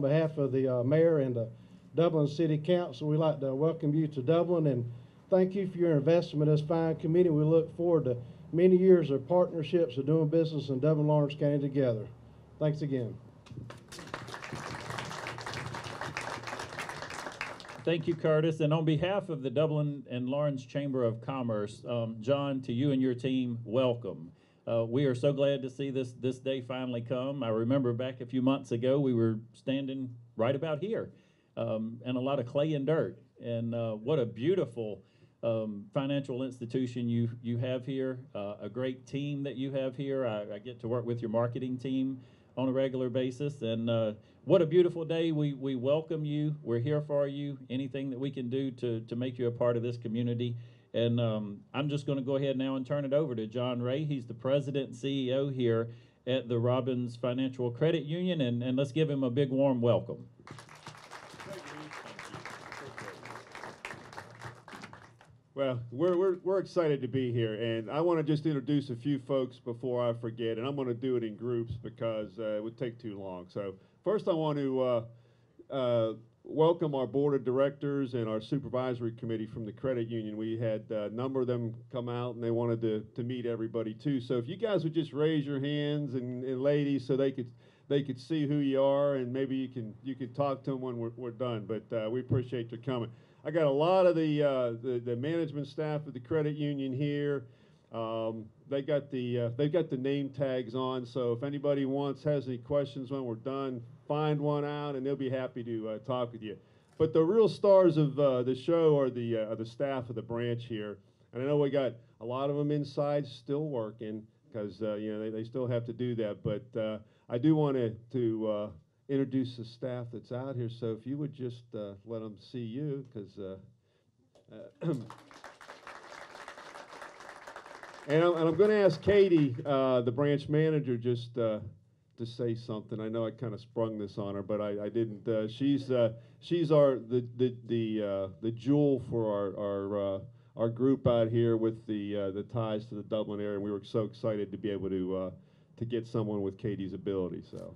behalf of the uh, mayor and the Dublin City Council, we'd like to welcome you to Dublin and thank you for your investment in this fine community. We look forward to many years of partnerships of doing business in Dublin, Laurens County together. Thanks again. Thank you, Curtis. And on behalf of the Dublin and Laurens Chamber of Commerce, um, John, to you and your team, welcome. Uh, we are so glad to see this this day finally come. I remember back a few months ago, we were standing right about here, um, and a lot of clay and dirt. And uh, what a beautiful um, financial institution you you have here. Uh, a great team that you have here. I, I get to work with your marketing team on a regular basis. And uh, what a beautiful day. We, we welcome you. We're here for you. Anything that we can do to, to make you a part of this community. And um, I'm just going to go ahead now and turn it over to John Rhea. He's the president and CEO here at the Robins Financial Credit Union. And, and let's give him a big warm welcome. Well, we're, we're, we're excited to be here, and I want to just introduce a few folks before I forget, and I'm going to do it in groups because uh, it would take too long. So, first, I want to uh, uh, welcome our board of directors and our supervisory committee from the credit union. We had a number of them come out, and they wanted to, to meet everybody too. So, if you guys would just raise your hands and, and ladies, so they could they could see who you are, and maybe you can you can talk to them when we're, we're done. But uh, we appreciate your coming. I got a lot of the, uh, the, the management staff of the credit union here. Um, they got the uh, they've got the name tags on, so if anybody wants has any questions when we're done, find one out, and they'll be happy to uh, talk with you. But the real stars of uh, the show are the uh, are the staff of the branch here, and I know we got a lot of them inside still working because uh, you know they, they still have to do that. But uh, I do want to to introduce the staff that's out here. So if you would just let them see you, because. And I'm, and I'm going to ask Katie, uh, the branch manager, just uh, to say something. I know I kind of sprung this on her, but I, I didn't. Uh, she's uh, she's our the the the, uh, the jewel for our our uh, our group out here with the the ties to the Dublin area. We were so excited to be able to to get someone with Katie's ability. So.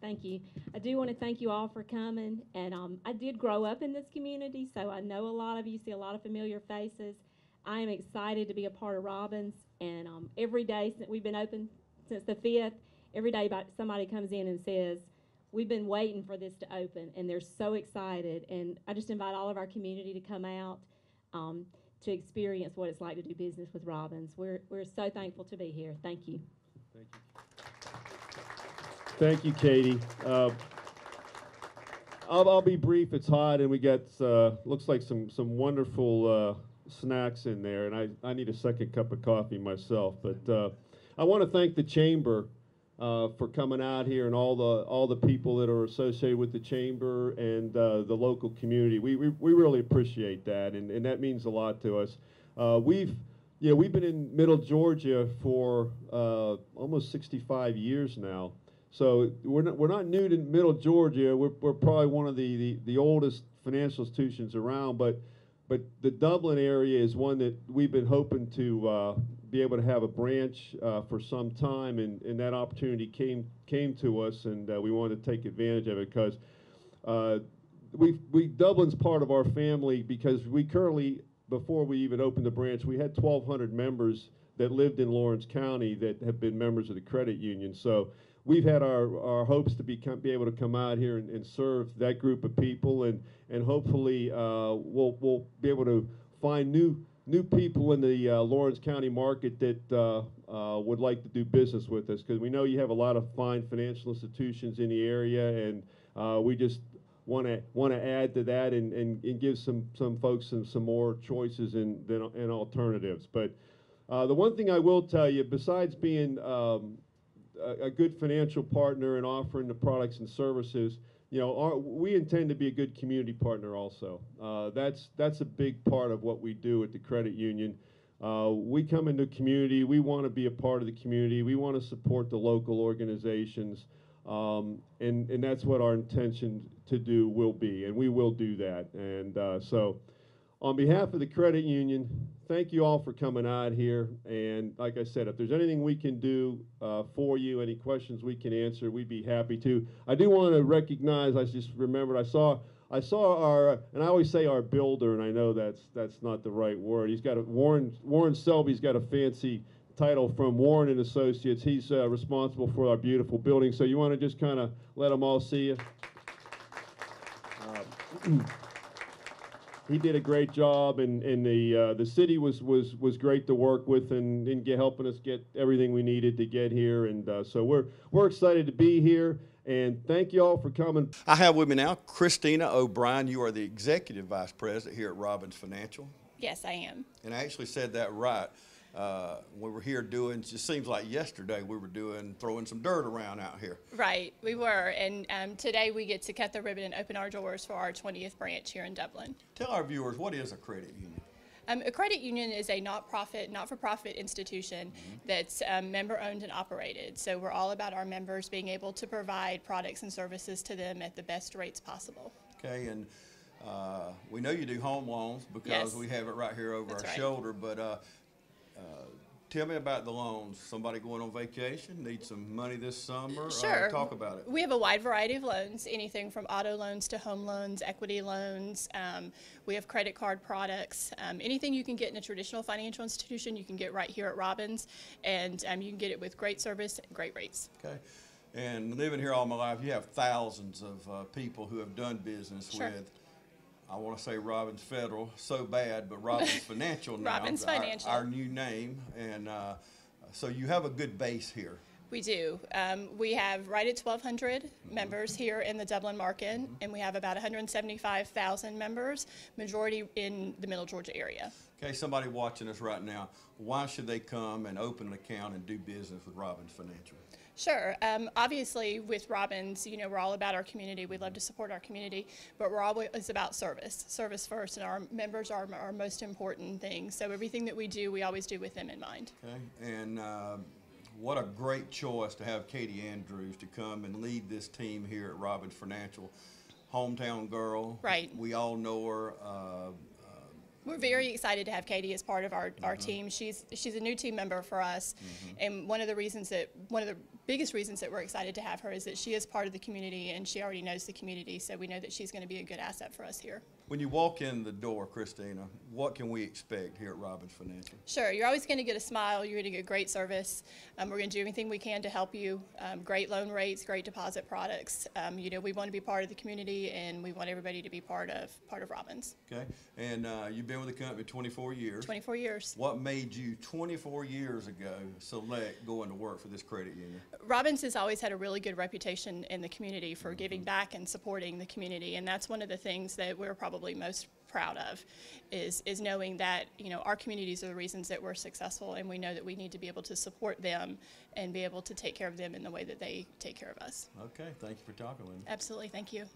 Thank you. I do want to thank you all for coming. And um, I did grow up in this community, so I know a lot of you, see a lot of familiar faces. I am excited to be a part of Robins. And um, every day since we've been open since the 5th, every day somebody comes in and says, We've been waiting for this to open, and they're so excited. And I just invite all of our community to come out um, to experience what it's like to do business with Robins. We're, we're so thankful to be here. Thank you. Thank you. Thank you, Katie. Uh, I'll, I'll be brief. It's hot, and we got uh, looks like some some wonderful uh, snacks in there, and I, I need a second cup of coffee myself. But uh, I want to thank the chamber uh, for coming out here and all the all the people that are associated with the chamber and uh, the local community. We, we we really appreciate that, and, and that means a lot to us. Uh, we've yeah, we've been in Middle Georgia for uh, almost 65 years now. So we're not, we're not new to Middle Georgia. We're, we're probably one of the, the, the oldest financial institutions around, but but the Dublin area is one that we've been hoping to uh, be able to have a branch uh, for some time, and, and that opportunity came came to us, and uh, we wanted to take advantage of it because uh, we we Dublin's part of our family because we currently before we even opened the branch we had 1,200 members that lived in Laurens County that have been members of the credit union. So we've had our, our hopes to become, be able to come out here and, and serve that group of people, and and hopefully uh, we'll we'll be able to find new new people in the uh, Laurens County market that uh, uh would like to do business with us because we know you have a lot of fine financial institutions in the area, and uh, we just want to want to add to that and, and, and give some some folks some, some more choices and and alternatives. But uh, the one thing I will tell you, besides being um, a, a, good financial partner and offering the products and services, you know, our, we intend to be a good community partner also. Uh, that's that's a big part of what we do at the credit union. Uh, we come into community. We want to be a part of the community. We want to support the local organizations, um, and and that's what our intention to do will be, and we will do that. And uh, so. on behalf of the credit union, thank you all for coming out here. And like I said, if there's anything we can do uh, for you, any questions we can answer, we'd be happy to. I do want to recognize. I just remembered. I saw. I saw our, and I always say our builder, and I know that's that's not the right word. He's got a Warren Warren Selby's got a fancy title from Warren and Associates. He's uh, responsible for our beautiful building. So you want to just kind of let them all see you. Um, he did a great job, and, and the uh, the city was, was was great to work with, and, and get, helping us get everything we needed to get here. And uh, so we're we're excited to be here, and thank you all for coming. I have with me now Christina O'Brien. You are the executive vice president here at Robins Financial. Yes, I am. And I actually said that right. Uh, we were here doing, it just seems like yesterday we were doing, throwing some dirt around out here. Right, we were. And um, today we get to cut the ribbon and open our doors for our 20th branch here in Dublin. Tell our viewers, what is a credit union? Um, a credit union is a not-profit, not-for-profit institution that's um, member-owned and operated. So we're all about our members being able to provide products and services to them at the best rates possible. Okay, and uh, we know you do home loans because Yes. we have it right here over That's our right. shoulder. But uh, tell me about the loans. Somebody going on vacation, need some money this summer? Uh, Sure. talk about it. We have a wide variety of loans, anything from auto loans to home loans, equity loans. Um, we have credit card products. Um, anything you can get in a traditional financial institution, you can get right here at Robins, and um, you can get it with great service and great rates. Okay. And living here all my life, you have thousands of uh, people who have done business Sure. with, I want to say Robins Federal, so bad, but Robins Financial now. Robins our- Financial. Our new name. And uh, so you have a good base here. We do. Um, we have right at 1,200 members here in the Dublin market, and we have about 175,000 members, majority in the Middle Georgia area. Okay, somebody watching us right now, why should they come and open an account and do business with Robins Financial? Sure. Um, obviously, with Robins, you know, we're all about our community. We love to support our community, but we're always about service. Service first, and our members are our most important thing. So everything that we do, we always do with them in mind. Okay, and uh, what a great choice to have Katie Andrews to come and lead this team here at Robins Financial. Hometown girl. Right. We all know her. Uh, We're very excited to have Katie as part of our, our team. She's she's a new team member for us, and one of the reasons that one of the biggest reasons that we're excited to have her is that she is part of the community and she already knows the community. So we know that she's going to be a good asset for us here. when you walk in the door, Christina, what can we expect here at Robins Financial? Sure, you're always going to get a smile. You're going to get great service. Um, we're going to do everything we can to help you. Um, great loan rates, great deposit products. Um, you know, we want to be part of the community, and we want everybody to be part of part of Robins. Okay, and uh, you've been with the company 24 years. 24 years. What made you 24 years ago select going to work for this credit union? Robins has always had a really good reputation in the community for mm-hmm. giving back and supporting the community, and that's one of the things that we're probably most proud of, is is knowing that you know our communities are the reasons that we're successful, and we know that we need to be able to support them and be able to take care of them in the way that they take care of us. Okay, thank you for talking with me. Absolutely, thank you.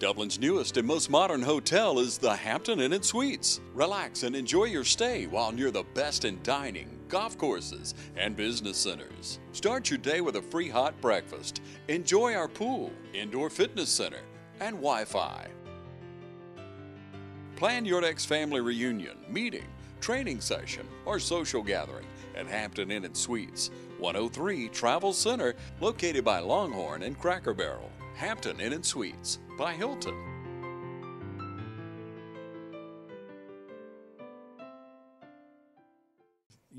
Dublin's newest and most modern hotel is the Hampton Inn and Suites. Relax and enjoy your stay while near the best in dining, golf courses, and business centers. Start your day with a free hot breakfast. Enjoy our pool, indoor fitness center, and Wi Fi. Plan your next family reunion, meeting, training session, or social gathering at Hampton Inn and Suites, 103 Travel Center, located by Longhorn and Cracker Barrel. Hampton Inn and Suites by Hilton.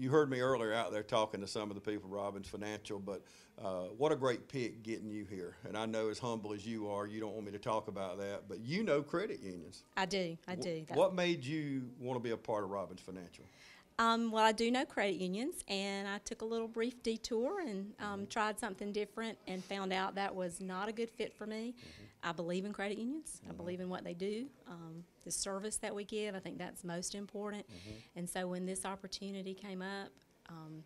You heard me earlier out there talking to some of the people at Robins Financial, but uh, what a great pick getting you here. And I know as humble as you are, you don't want me to talk about that, but you know credit unions. I do. I do. That- What made you want to be a part of Robins Financial? Um, well, I do know credit unions, and I took a little brief detour and Mm-hmm. um, tried something different and found out that was not a good fit for me. Mm-hmm. I believe in credit unions. I believe in what they do, um, the service that we give. I think that's most important. Mm-hmm. And so when this opportunity came up, um,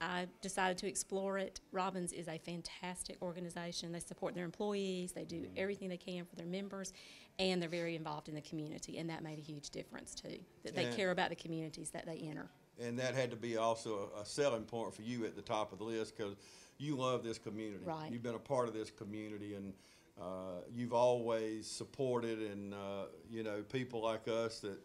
I decided to explore it. Robins is a fantastic organization. They support their employees. They do everything they can for their members, and they're very involved in the community. And that made a huge difference too. That they And- care about the communities that they enter. And that had to be also a, a selling point for you at the top of the list because you love this community. Right. You've been a part of this community, and you've always supported and, uh, you know, people like us that uh,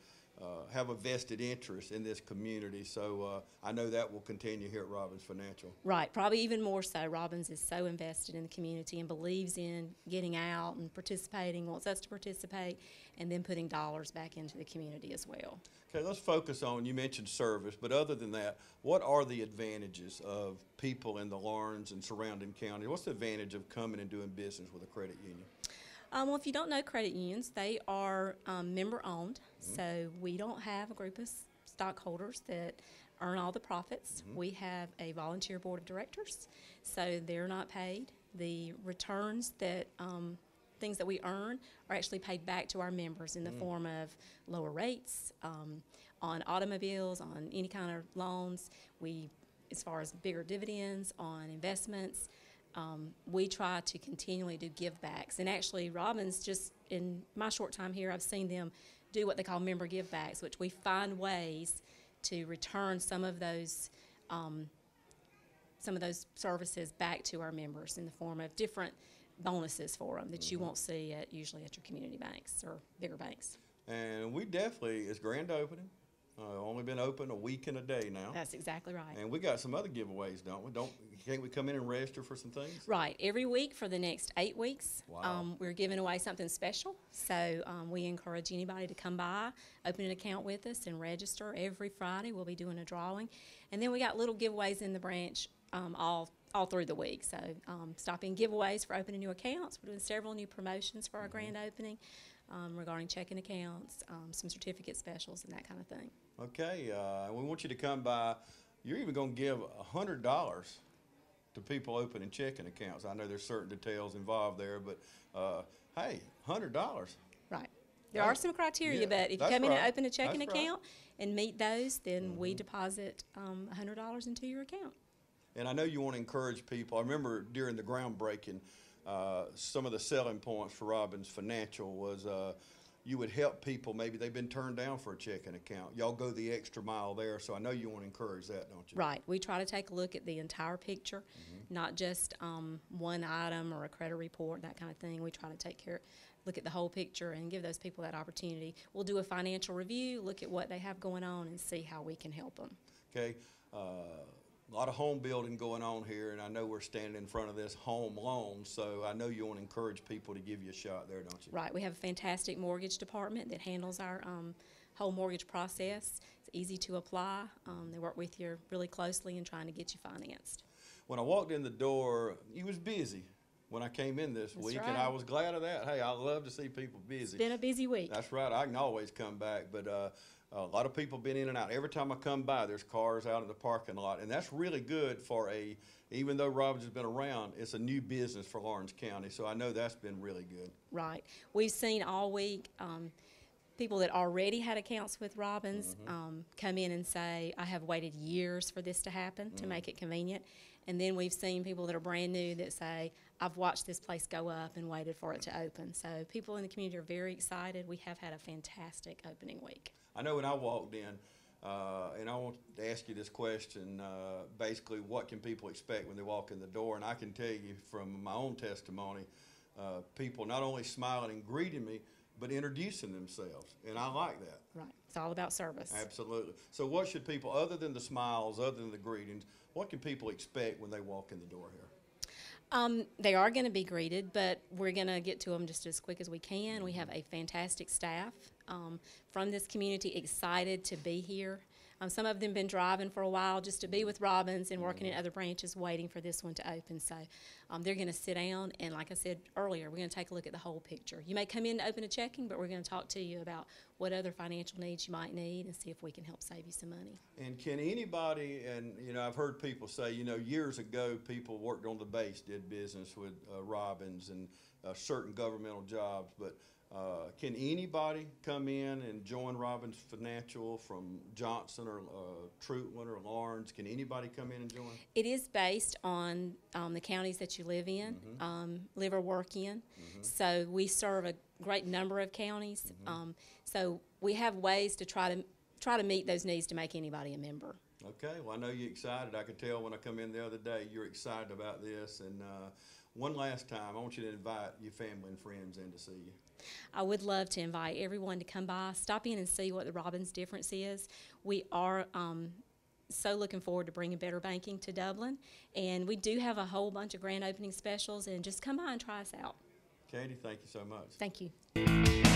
have a vested interest in this community. So uh, I know that will continue here at Robins Financial. Right, probably even more so. Robins is so invested in the community and believes in getting out and participating, wants us to participate, and then putting dollars back into the community as well. Okay, let's focus on, you mentioned service, but other than that, what are the advantages of people in the Laurens and surrounding counties? What's the advantage of coming and doing business with a credit union? Um, well, if you don't know credit unions, they are um, member owned. So we don't have a group of stockholders that earn all the profits. We have a volunteer board of directors, so they're not paid. The returns that um, things that we earn are actually paid back to our members in the form of lower rates um, on automobiles, on any kind of loans. We, as far as bigger dividends on investments, um, we try to continually do give backs. And actually, Robins, just in my short time here, I've seen them do what they call member give backs, which we find ways to return some of those um, some of those services back to our members in the form of different bonuses for them that you won't see at usually at your community banks or bigger banks. And we definitely, it's grand opening. Uh, only been open a week and a day now. That's exactly right. And we got some other giveaways, don't we? Don't, can't we come in and register for some things? Right. Every week for the next eight weeks, Wow. um, we're giving away something special. So um, we encourage anybody to come by, open an account with us, and register. Every Friday, we'll be doing a drawing. And then we got little giveaways in the branch um, all all through the week. So um, stop in giveaways for opening new accounts. We're doing several new promotions for our grand opening um, regarding checking accounts, um, some certificate specials, and that kind of thing. Okay, uh, we want you to come by. You're even gonna give a hundred dollars to people opening checking accounts. I know there's certain details involved there, but, uh, hey, hundred dollars. Right. There are some criteria, yeah, but if you come in and open a checking That's right. account and meet those, then we Mhm. deposit um, $100 into your account. And I know you want to encourage people. I remember during the groundbreaking, uh, some of the selling points for Robins Financial was uh, you would help people. Maybe they've been turned down for a checking account. Y'all go the extra mile there. So I know you want to encourage that, don't you? Right. We try to take a look at the entire picture, Mm-hmm. not just um, one item or a credit report, that kind of thing. We try to take care, look at the whole picture and give those people that opportunity. We'll do a financial review, look at what they have going on, and see how we can help them. Okay. Uh, a lot of home building going on here, and I know we're standing in front of this home loan. So I know you want to encourage people to give you a shot there, don't you? Right. We have a fantastic mortgage department that handles our um, whole mortgage process. It's easy to apply. Um, they work with you really closely in trying to get you financed. When I walked in the door, you was busy when I came in this That's week, and I was glad of that. Hey, I love to see people busy. It's been a busy week. That's right. I can always come back, but uh, a lot of people been in and out. Every time I come by, there's cars out in the parking lot, and that's really good for a. Even though Robins has been around, it's a new business for Laurens County, so I know that's been really good. Right. We've seen all week um, people that already had accounts with Robins um, come in and say, I have waited years for this to happen to make it convenient. And then we've seen people that are brand new that say, I've watched this place go up and waited for it to open. So people in the community are very excited. We have had a fantastic opening week. I know when I walked in, uh, and I want to ask you this question. Uh, basically, what can people expect when they walk in the door? And I can tell you from my own testimony, uh, people not only smiling and greeting me, but introducing themselves, and I like that. Right. It's all about service. Absolutely. So, what should people, other than the smiles, other than the greetings, what can people expect when they walk in the door here? Um, they are going to be greeted, but we're going to get to them just as quick as we can. We have a fantastic staff um, from this community excited to be here. Um, some of them been driving for a while just to be with Robins and working in other branches, waiting for this one to open. So um, they're going to sit down, and like I said earlier, we're going to take a look at the whole picture. You may come in to open a checking, but we're going to talk to you about what other financial needs you might need and see if we can help save you some money. And can anybody, and you know, I've heard people say, you know, years ago, people worked on the base, did business with uh, Robins and uh, certain governmental jobs, but uh, can anybody come in and join Robins Financial from Johnson or uh, Treutlen or Laurens? Can anybody come in and join? It is based on um, the counties that you live in, um, live or work in. So we serve a great number of counties. Um, so we have ways to try to try to meet those needs to make anybody a member. Okay, well, I know you're excited. I could tell when I come in the other day, you're excited about this. And uh, one last time, I want you to invite your family and friends in to see you. I would love to invite everyone to come by, stop in and see what the Robins difference is. We are um, so looking forward to bringing better banking to Dublin, and we do have a whole bunch of grand opening specials. And just come by and try us out. Katie, thank you so much. Thank you.